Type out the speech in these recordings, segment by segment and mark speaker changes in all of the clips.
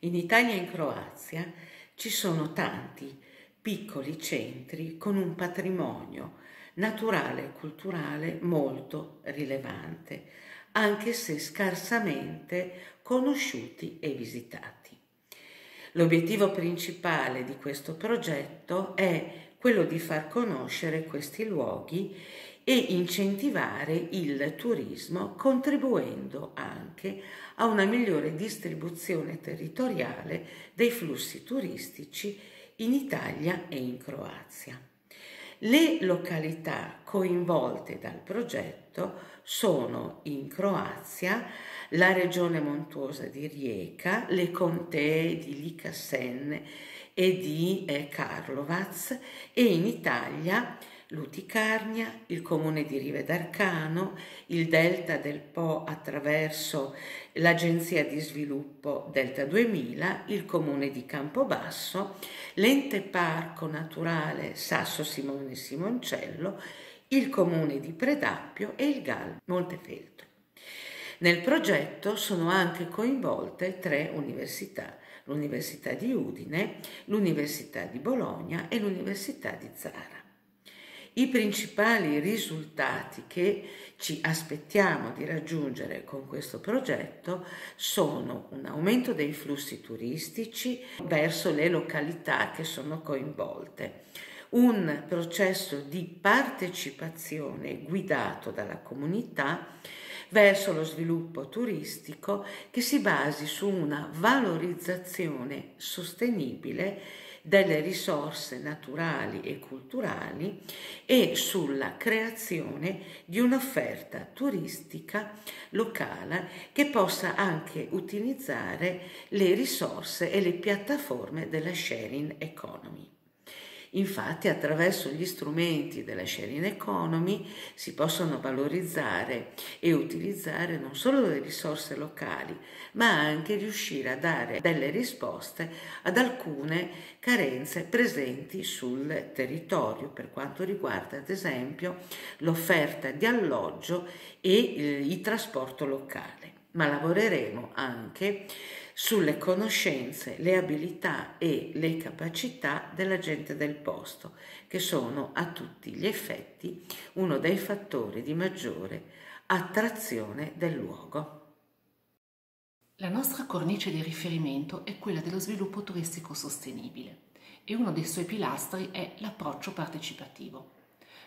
Speaker 1: In Italia e in Croazia ci sono tanti piccoli centri con un patrimonio naturale e culturale molto rilevante, anche se scarsamente conosciuti e visitati. L'obiettivo principale di questo progetto è quello di far conoscere questi luoghi e incentivare il turismo contribuendo anche a una migliore distribuzione territoriale dei flussi turistici in Italia e in Croazia. Le località coinvolte dal progetto sono in Croazia la regione montuosa di Rijeka, le contee di Licasen e di eh, Karlovac e in Italia Luticarnia, il comune di Rive d'Arcano, il Delta del Po attraverso l'Agenzia di Sviluppo Delta 2000, il comune di Campobasso, l'ente parco naturale Sasso Simone Simoncello, il comune di Predappio e il GAL Montefeltro. Nel progetto sono anche coinvolte tre università, l'Università di Udine, l'Università di Bologna e l'Università di Zara. I principali risultati che ci aspettiamo di raggiungere con questo progetto sono un aumento dei flussi turistici verso le località che sono coinvolte, un processo di partecipazione guidato dalla comunità verso lo sviluppo turistico che si basi su una valorizzazione sostenibile delle risorse naturali e culturali e sulla creazione di un'offerta turistica locale che possa anche utilizzare le risorse e le piattaforme della sharing economy. Infatti attraverso gli strumenti della sharing economy si possono valorizzare e utilizzare non solo le risorse locali, ma anche riuscire a dare delle risposte ad alcune carenze presenti sul territorio per quanto riguarda ad esempio l'offerta di alloggio e il trasporto locale. Ma lavoreremo anche sulle conoscenze, le abilità e le capacità della gente del posto, che sono a tutti gli effetti uno dei fattori di maggiore attrazione del luogo.
Speaker 2: La nostra cornice di riferimento è quella dello sviluppo turistico sostenibile e uno dei suoi pilastri è l'approccio partecipativo.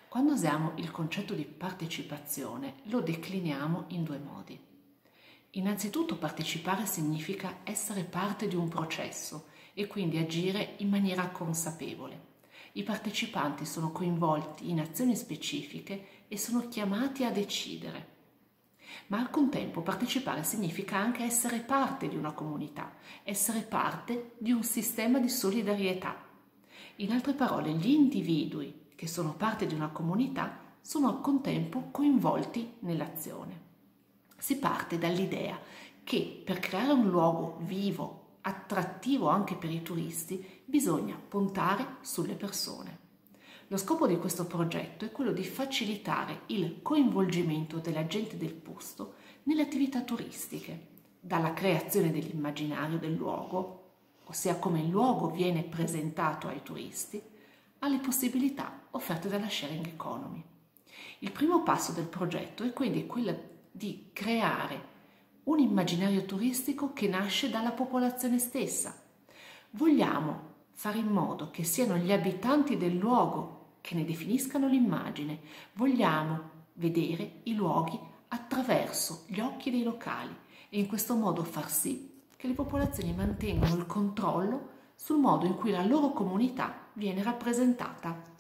Speaker 2: Quando usiamo il concetto di partecipazione lo decliniamo in due modi. Innanzitutto partecipare significa essere parte di un processo e quindi agire in maniera consapevole. I partecipanti sono coinvolti in azioni specifiche e sono chiamati a decidere. Ma al contempo partecipare significa anche essere parte di una comunità, essere parte di un sistema di solidarietà. In altre parole, gli individui che sono parte di una comunità sono al contempo coinvolti nell'azione. Si parte dall'idea che per creare un luogo vivo, attrattivo anche per i turisti, bisogna puntare sulle persone. Lo scopo di questo progetto è quello di facilitare il coinvolgimento della gente del posto nelle attività turistiche, dalla creazione dell'immaginario del luogo, ossia come il luogo viene presentato ai turisti, alle possibilità offerte dalla sharing economy. Il primo passo del progetto è quindi quello di creare un immaginario turistico che nasce dalla popolazione stessa. Vogliamo fare in modo che siano gli abitanti del luogo che ne definiscano l'immagine. Vogliamo vedere i luoghi attraverso gli occhi dei locali e in questo modo far sì che le popolazioni mantengano il controllo sul modo in cui la loro comunità viene rappresentata